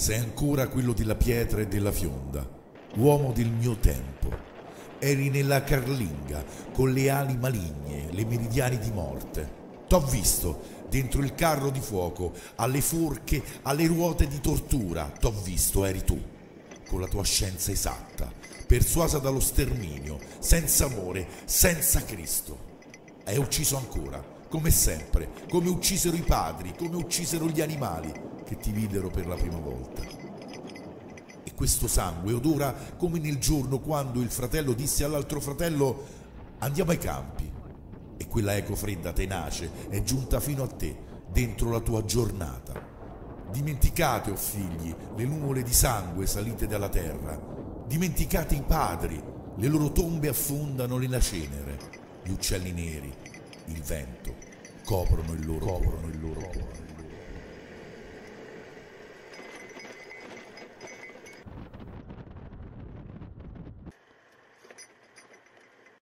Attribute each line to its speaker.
Speaker 1: sei ancora quello della pietra e della fionda, uomo del mio tempo. Eri nella carlinga, con le ali maligne, le meridiani di morte. T'ho visto dentro il carro di fuoco, alle forche, alle ruote di tortura. T'ho visto, eri tu, con la tua scienza esatta, persuasa dallo sterminio, senza amore, senza Cristo. Hai ucciso ancora, come sempre, come uccisero i padri, come uccisero gli animali che ti videro per la prima volta. E questo sangue odora come nel giorno quando il fratello disse all'altro fratello andiamo ai campi. E quella eco fredda, tenace, è giunta fino a te, dentro la tua giornata. Dimenticate, o oh figli, le nuvole di sangue salite dalla terra. Dimenticate i padri, le loro tombe affondano nella cenere. Gli uccelli neri, il vento, coprono il loro, coprono il loro cuore.